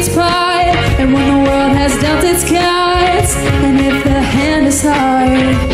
its and when the world has dealt its cards, and if the hand is hard.